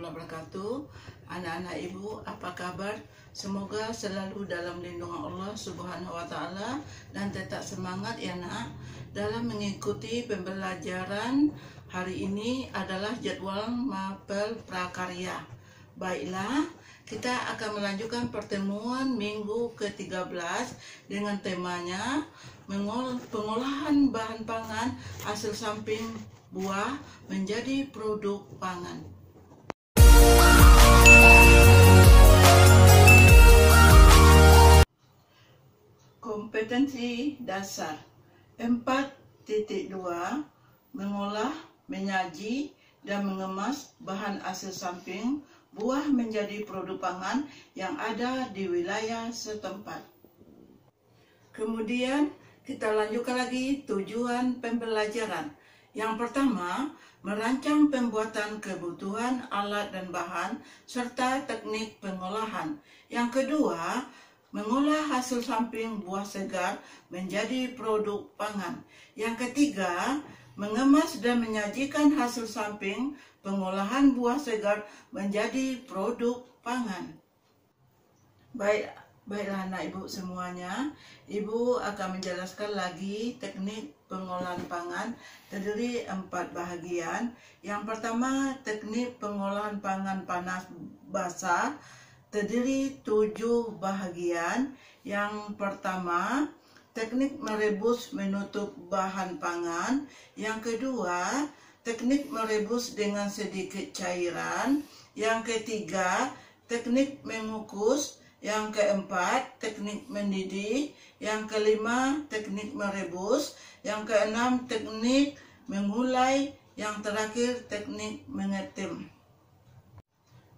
wabarakatuh. Anak-anak ibu, apa kabar? Semoga selalu dalam lindungan Allah Subhanahu wa taala dan tetap semangat ya nak dalam mengikuti pembelajaran hari ini adalah jadwal mapel prakarya. Baiklah, kita akan melanjutkan pertemuan minggu ke-13 dengan temanya pengolahan bahan pangan hasil samping buah menjadi produk pangan. Kompetensi dasar 4.2 Mengolah, menyaji, dan mengemas bahan hasil samping buah menjadi produk pangan yang ada di wilayah setempat. Kemudian kita lanjutkan lagi tujuan pembelajaran. Yang pertama, merancang pembuatan kebutuhan alat dan bahan serta teknik pengolahan. Yang kedua, mengolah hasil samping buah segar menjadi produk pangan. Yang ketiga, mengemas dan menyajikan hasil samping pengolahan buah segar menjadi produk pangan. Baik, baiklah anak ibu semuanya, ibu akan menjelaskan lagi teknik pengolahan pangan terdiri empat bahagian. Yang pertama, teknik pengolahan pangan panas basah terdiri tujuh bahagian. Yang pertama, teknik merebus menutup bahan pangan. Yang kedua, teknik merebus dengan sedikit cairan. Yang ketiga, teknik mengukus. Yang keempat, teknik mendidih. Yang kelima, teknik merebus. Yang keenam, teknik mengulai. Yang terakhir, teknik mengetim.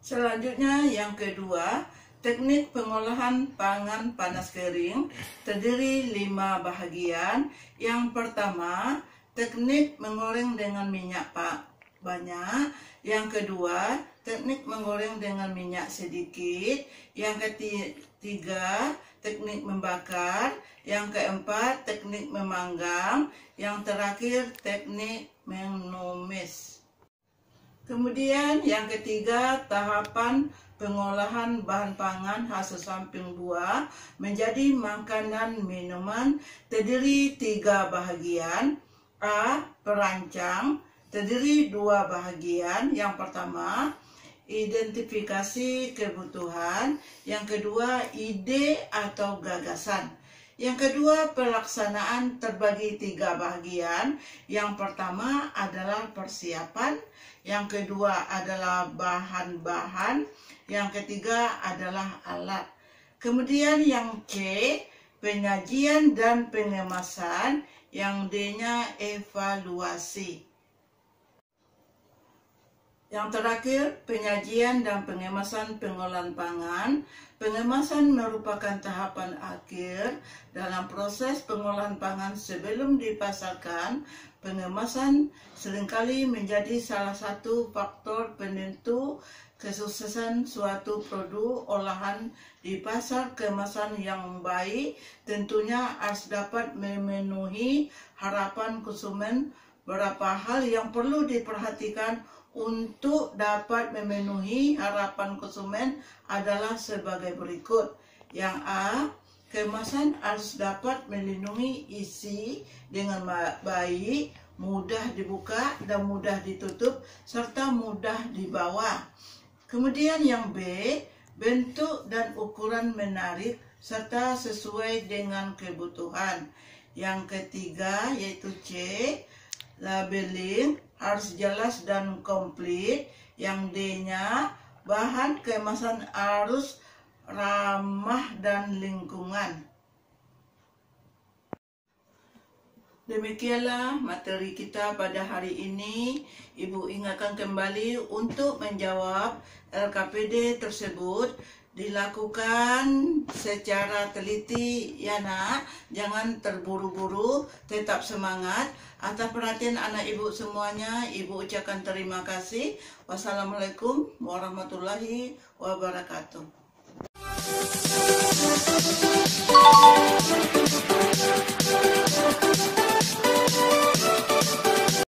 Selanjutnya, yang kedua, Teknik pengolahan pangan panas kering terdiri lima bahagian. Yang pertama, teknik menggoreng dengan minyak pak banyak. Yang kedua, teknik menggoreng dengan minyak sedikit. Yang ketiga, teknik membakar. Yang keempat, teknik memanggang. Yang terakhir, teknik menumis. Kemudian yang ketiga, tahapan pengolahan bahan pangan hasil samping buah menjadi makanan minuman terdiri tiga bahagian. A. Perancang terdiri dua bahagian. Yang pertama, identifikasi kebutuhan. Yang kedua, ide atau gagasan. Yang kedua, pelaksanaan terbagi tiga bahagian. Yang pertama adalah persiapan. Yang kedua adalah bahan-bahan. Yang ketiga adalah alat. Kemudian yang C, penyajian dan pengemasan. Yang D-nya evaluasi. Yang terakhir, penyajian dan pengemasan pengolahan pangan. Pengemasan merupakan tahapan akhir dalam proses pengolahan pangan sebelum dipasarkan. Pengemasan sering kali menjadi salah satu faktor penentu kesuksesan suatu produk olahan di pasar kemasan yang baik tentunya harus dapat memenuhi harapan konsumen beberapa hal yang perlu diperhatikan untuk dapat memenuhi harapan konsumen adalah sebagai berikut. Yang A, kemasan harus dapat melindungi isi dengan baik, mudah dibuka dan mudah ditutup, serta mudah dibawa. Kemudian yang B, bentuk dan ukuran menarik serta sesuai dengan kebutuhan. Yang ketiga yaitu C, labeling harus jelas dan komplit. Yang D-nya, bahan kemasan harus ramah dan lingkungan. Demikianlah materi kita pada hari ini. Ibu ingatkan kembali untuk menjawab LKPD tersebut. Dilakukan secara teliti ya nak. Jangan terburu-buru. Tetap semangat. Atas perhatian anak ibu semuanya ibu ucapkan terima kasih. Wassalamualaikum warahmatullahi wabarakatuh.